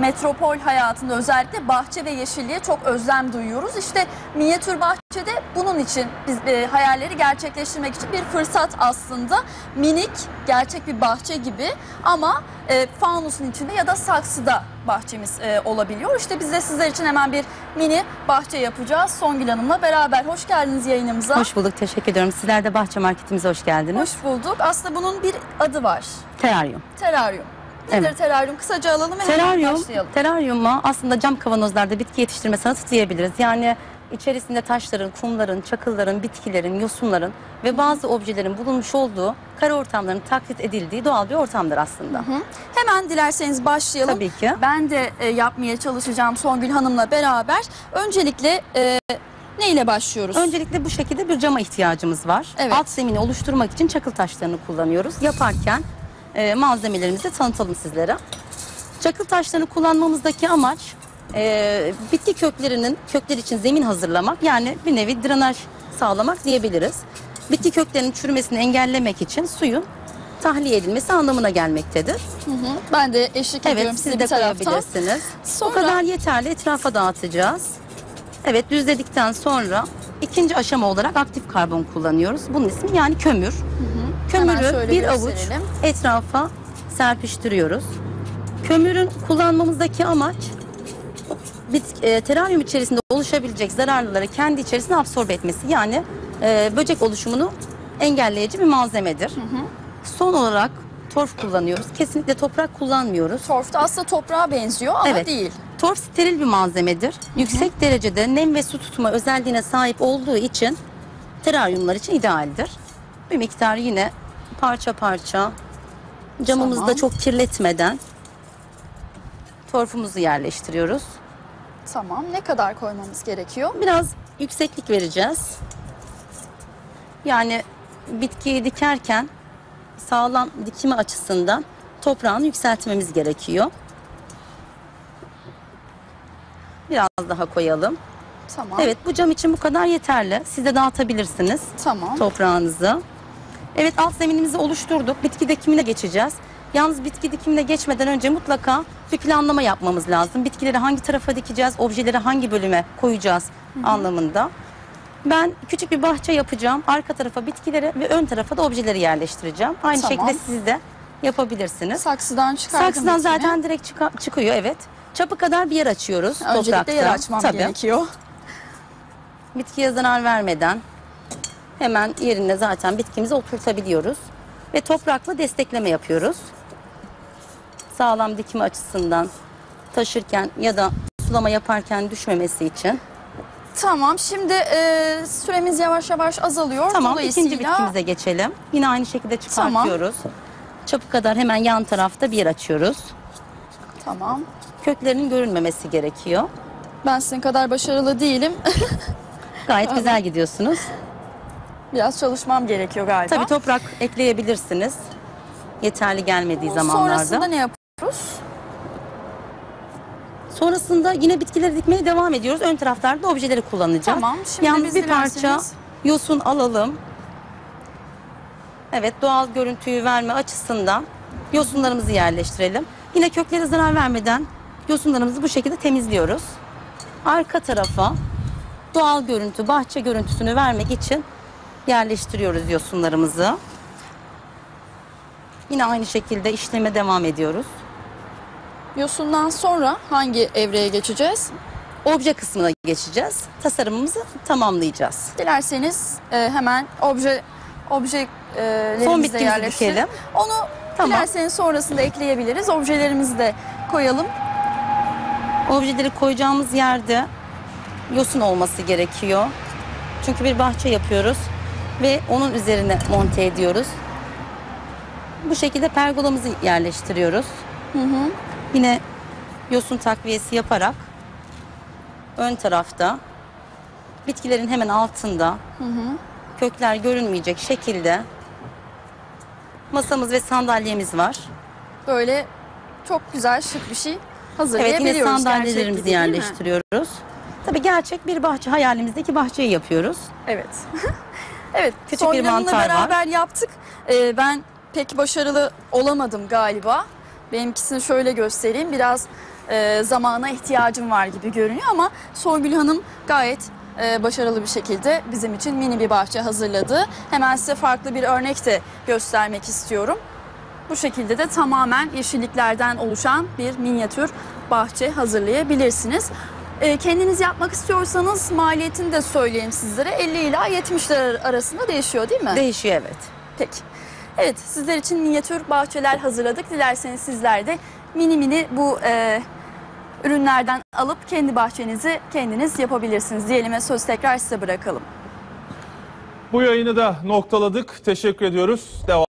metropol hayatında özellikle bahçe ve yeşilliğe çok özlem duyuyoruz. İşte minyatür bahçede bunun için biz e, hayalleri gerçekleştirmek için bir fırsat aslında. Minik, gerçek bir bahçe gibi ama e, fanusun içinde ya da saksıda bahçemiz e, olabiliyor. İşte biz de sizler için hemen bir mini bahçe yapacağız Songül Hanım'la beraber. Hoş geldiniz yayınımıza. Hoş bulduk, teşekkür ediyorum. Sizler de bahçe marketimize hoş geldiniz. Hoş bulduk. Aslında bunun bir adı var. Teraryum. Teraryum. Nedir Evet. teraryum? Kısaca alalım ve hemen Teraryum, başlayalım. teraryuma aslında cam kavanozlarda bitki yetiştirme sanatı diyebiliriz. Yani içerisinde taşların, kumların, çakılların, bitkilerin, yosunların ve bazı objelerin bulunmuş olduğu kara ortamların taklit edildiği doğal bir ortamdır aslında. Hemen dilerseniz başlayalım. Tabii ki. Ben de e, yapmaya çalışacağım Songül Hanım'la beraber. Öncelikle e, ne ile başlıyoruz? Öncelikle bu şekilde bir cama ihtiyacımız var. Evet. Alt zemini oluşturmak için çakıl taşlarını kullanıyoruz. Yaparken e, malzemelerimizi tanıtalım sizlere. Çakıl taşlarını kullanmamızdaki amaç e, bitki köklerinin kökler için zemin hazırlamak yani bir nevi drenaj sağlamak diyebiliriz. Bitki köklerinin çürümesini engellemek için suyun tahliye edilmesi anlamına gelmektedir. Hı hı. Ben de eşlik ediyorum Evet size siz de koyabilirsiniz. Sonra- O kadar yeterli etrafa dağıtacağız. Evet düzledikten sonra ikinci aşama olarak aktif karbon kullanıyoruz. Bunun ismi yani kömür. Hemen Kömürü bir avuç gösterelim. etrafa serpiştiriyoruz. Kömürün kullanmamızdaki amaç bit, e, teraryum içerisinde oluşabilecek zararlıları kendi içerisine absorbe etmesi. Yani e, böcek oluşumunu engelleyici bir malzemedir. Son olarak torf kullanıyoruz. Kesinlikle toprak kullanmıyoruz. Torf da aslında toprağa benziyor ama Evet. değil. Torf steril bir malzemedir. Yüksek derecede nem ve su tutma özelliğine sahip olduğu için teraryumlar için idealdir. Bir miktar yine parça parça camımızı Tamam. da çok kirletmeden torfumuzu yerleştiriyoruz. Tamam. Ne kadar koymamız gerekiyor? Biraz yükseklik vereceğiz. Yani bitkiyi dikerken sağlam dikimi açısından toprağını yükseltmemiz gerekiyor. Biraz daha koyalım. Tamam. Evet bu cam için bu kadar yeterli. Siz de dağıtabilirsiniz Tamam. toprağınızı. Evet alt zeminimizi oluşturduk. Bitki dikimine geçeceğiz. Yalnız bitki dikimine geçmeden önce mutlaka bir planlama yapmamız lazım. Bitkileri hangi tarafa dikeceğiz, objeleri hangi bölüme koyacağız anlamında. Ben küçük bir bahçe yapacağım. Arka tarafa bitkileri ve ön tarafa da objeleri yerleştireceğim. Aynı Tamam. şekilde siz de yapabilirsiniz. Saksıdan çıkardım. Saksıdan bitimi. zaten direkt çıka- çıkıyor evet. Çapı kadar bir yer açıyoruz Öncelikle toprakta. yer açmam Tabii. gerekiyor. Bitkiye zarar vermeden hemen yerine zaten bitkimizi oturtabiliyoruz. Ve toprakla destekleme yapıyoruz. Sağlam dikimi açısından taşırken ya da sulama yaparken düşmemesi için. Tamam. Şimdi e, süremiz yavaş yavaş azalıyor. Tamam Dolayısıyla ikinci bitkimize geçelim. Yine aynı şekilde çıkartıyoruz. Çapı kadar hemen yan tarafta bir yer açıyoruz. Tamam. Köklerinin görünmemesi gerekiyor. Ben sizin kadar başarılı değilim. Gayet güzel gidiyorsunuz. Biraz çalışmam gerekiyor galiba. Tabii toprak ekleyebilirsiniz. Yeterli gelmediği zamanlarda. Sonrasında ne yapıyoruz? Sonrasında yine bitkileri dikmeye devam ediyoruz. Ön taraflarda objeleri kullanacağız. Tamam, şimdi Yalnız biz bir parça dilerseniz- yosun alalım. Evet doğal görüntüyü verme açısından yosunlarımızı yerleştirelim. Yine köklere zarar vermeden yosunlarımızı bu şekilde temizliyoruz. Arka tarafa doğal görüntü, bahçe görüntüsünü vermek için yerleştiriyoruz yosunlarımızı. Yine aynı şekilde işleme devam ediyoruz. Yosundan sonra hangi evreye geçeceğiz? obje kısmına geçeceğiz. Tasarımımızı tamamlayacağız. Dilerseniz e, hemen obje e, Son bitkimizi dikelim. Onu Tamam. dilerseniz sonrasında ekleyebiliriz. Objelerimizi de koyalım. Objeleri koyacağımız yerde yosun olması gerekiyor. Çünkü bir bahçe yapıyoruz ve onun üzerine monte ediyoruz. Bu şekilde pergolamızı yerleştiriyoruz. Yine yosun takviyesi yaparak ön tarafta bitkilerin hemen altında kökler görünmeyecek şekilde masamız ve sandalyemiz var. Böyle çok güzel şık bir şey Evet hazırlayabiliyoruz. yine gerçek sandalyelerimizi yerleştiriyoruz. Tabii gerçek bir bahçe hayalimizdeki bahçeyi yapıyoruz. Evet. evet. Küçük bir Hanım'la mantar var. beraber yaptık. Ee, ben pek başarılı olamadım galiba. Benimkisini şöyle göstereyim. Biraz e, zamana ihtiyacım var gibi görünüyor ama Songül Hanım gayet e, başarılı bir şekilde bizim için mini bir bahçe hazırladı. Hemen size farklı bir örnek de göstermek istiyorum. Bu şekilde de tamamen yeşilliklerden oluşan bir minyatür bahçe hazırlayabilirsiniz. E, kendiniz yapmak istiyorsanız maliyetini de söyleyeyim sizlere. 50 ila 70 lira arasında değişiyor değil mi? Değişiyor evet. Peki. Evet sizler için minyatür bahçeler hazırladık. Dilerseniz sizler de mini mini bu e, ürünlerden alıp kendi bahçenizi kendiniz yapabilirsiniz. Diyelim ve söz tekrar size bırakalım. Bu yayını da noktaladık. Teşekkür ediyoruz. Devam